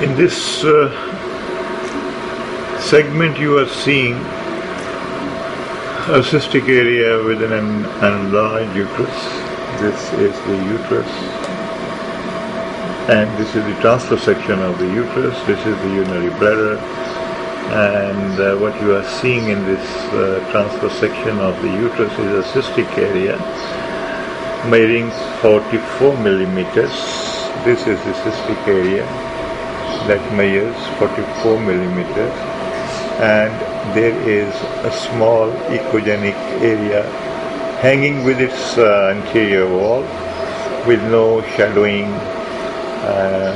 In this uh, segment, you are seeing a cystic area within an enlarged uterus. This is the uterus, and this is the transverse section of the uterus. This is the urinary bladder, and uh, what you are seeing in this uh, transverse section of the uterus is a cystic area measuring 44 millimeters. This is the cystic area that measures 44 millimeters and there is a small echogenic area hanging with its uh, anterior wall with no shadowing uh,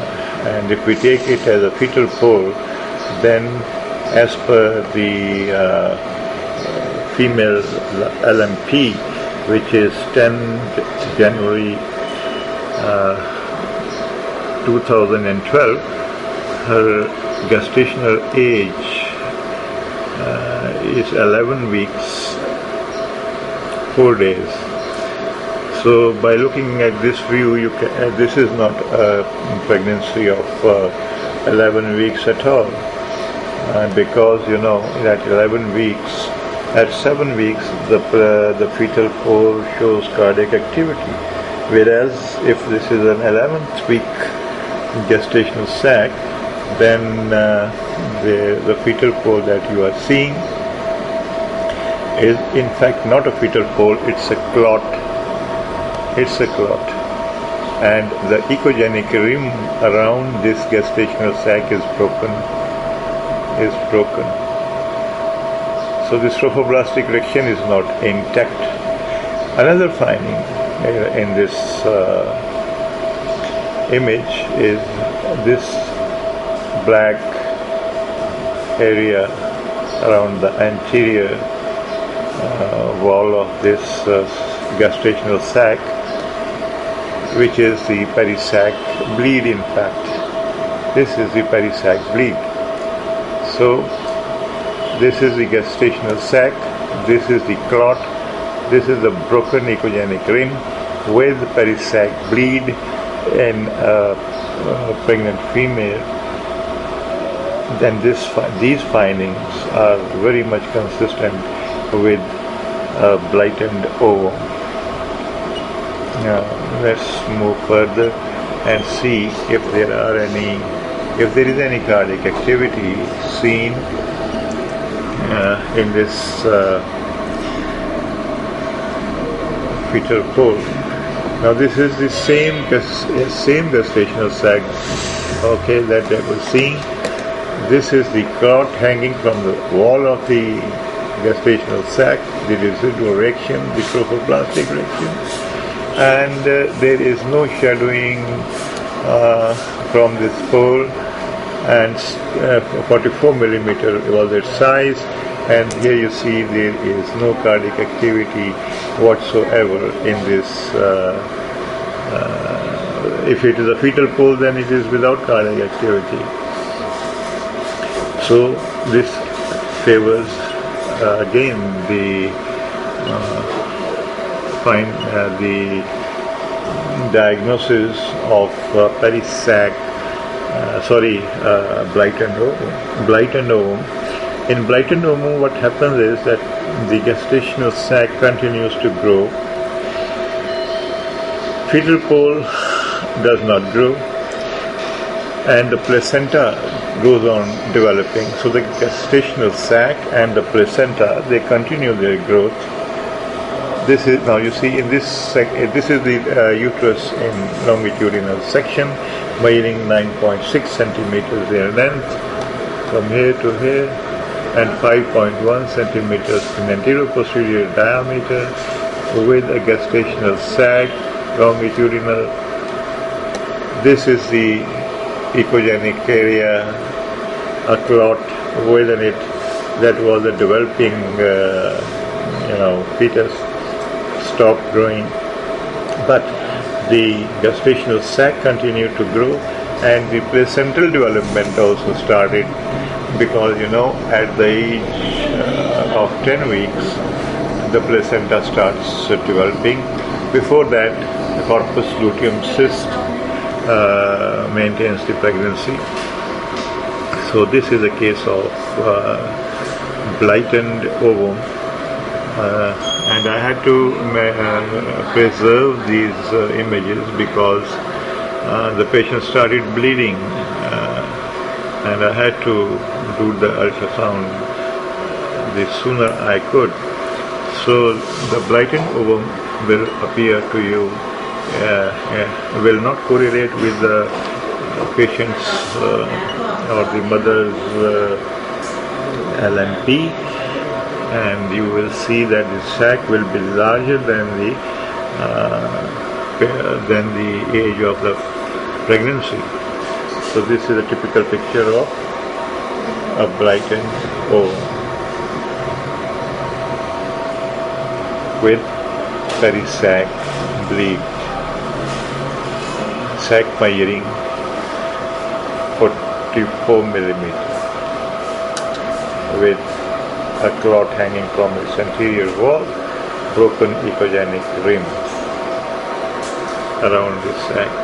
and if we take it as a fetal pole then as per the uh, female LMP which is 10 January uh, 2012 her gestational age uh, is 11 weeks 4 days. So by looking at this view you can, uh, this is not a pregnancy of uh, 11 weeks at all. Uh, because you know at 11 weeks at 7 weeks the, uh, the fetal pole shows cardiac activity. Whereas if this is an 11th week gestational sac then uh, the, the fetal pole that you are seeing is in fact not a fetal pole, it's a clot. It's a clot. And the echogenic rim around this gestational sac is broken. Is broken. So this trophoblastic reaction is not intact. Another finding in this uh, image is this black area around the anterior uh, wall of this uh, gestational sac, which is the perisac bleed in fact. This is the perisac bleed. So, this is the gestational sac, this is the clot, this is the broken echogenic rim with perisac bleed in a, a pregnant female then this, these findings are very much consistent with a blighted ovum. Now let's move further and see if there are any, if there is any cardiac activity seen uh, in this uh, fetal pole. Now this is the same same gestational sac, okay, that I was seeing this is the clot hanging from the wall of the gestational sac, the decidual reaction, the trophoblastic reaction, and uh, there is no shadowing uh, from this pole. And uh, 44 millimeter was its size. And here you see there is no cardiac activity whatsoever in this uh, uh, if it is a fetal pole then it is without cardiac activity so this favors uh, again the uh, find uh, the diagnosis of uh, perisac, uh, sorry, uh, blighted ovum. Blighted ovum. In blighted ovum, what happens is that the gestational sac continues to grow. Fetal pole does not grow and the placenta goes on developing. So the gestational sac and the placenta they continue their growth. This is now you see in this sec, this is the uh, uterus in longitudinal section, measuring 9.6 centimeters in length from here to here, and 5.1 centimeters in anterior posterior diameter, with a gestational sac longitudinal. This is the echogenic area, a clot within it that was a developing, uh, you know, fetus stopped growing. But the gestational sac continued to grow and the placental development also started because, you know, at the age uh, of 10 weeks, the placenta starts developing. Before that, the corpus luteum cyst uh, maintains the pregnancy So this is a case of uh, blighted ovum, uh, and I had to uh, preserve these images because the patient started bleeding, and I had to do the ultrasound the sooner I could. So the blighted ovum will appear to you, will not correlate with the patient's or the mother's LMP and you will see that the sac will be larger than the uh, than the age of the pregnancy. So this is a typical picture of a blighted ovum with peri-sac bleed, sac measuring 44 millimeter with a clot hanging from its anterior wall, broken echogenic rim around the sac.